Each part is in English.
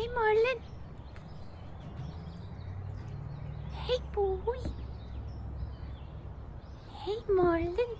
Hey, Marlin. Hey, boy. Hey, Marlin.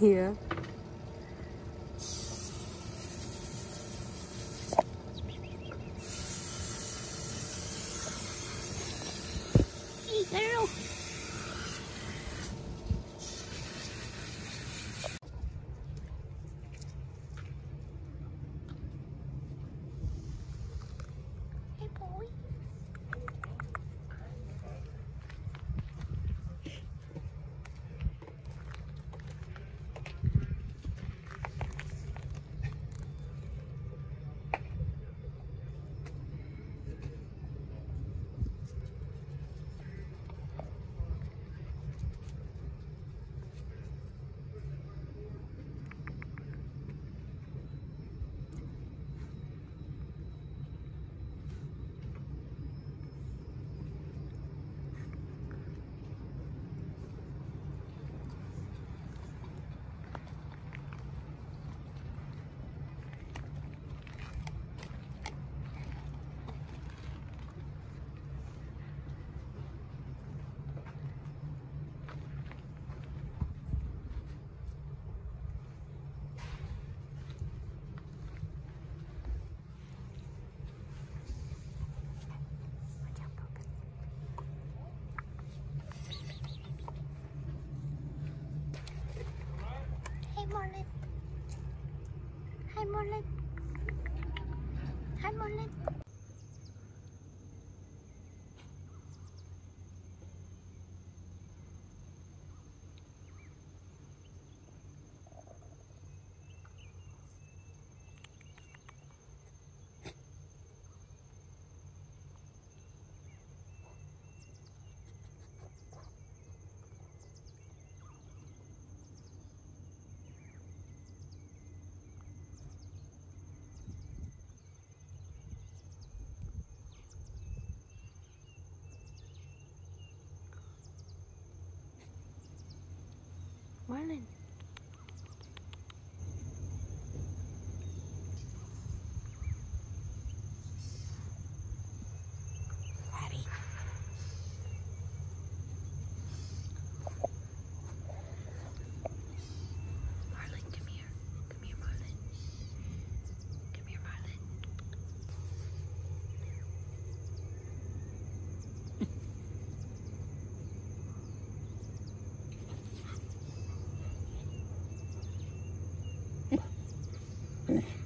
Yeah. Marlin. Okay.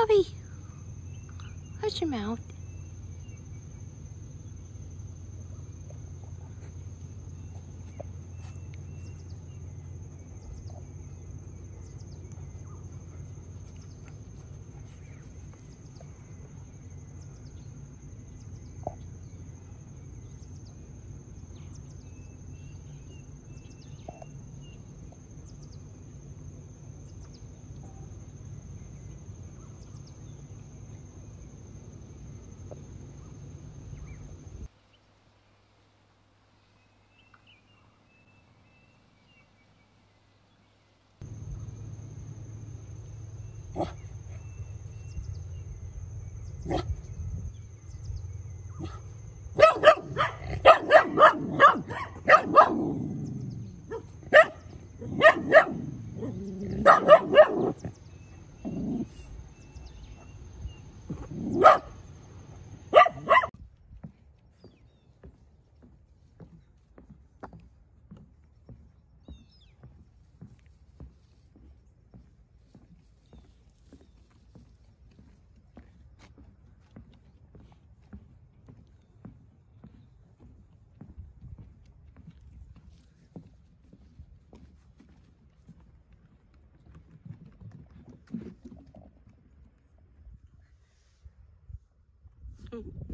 Bobby, your mouth. Mm.